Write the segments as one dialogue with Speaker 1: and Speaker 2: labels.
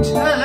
Speaker 1: Mountain.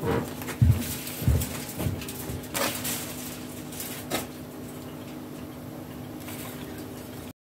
Speaker 1: Thank you.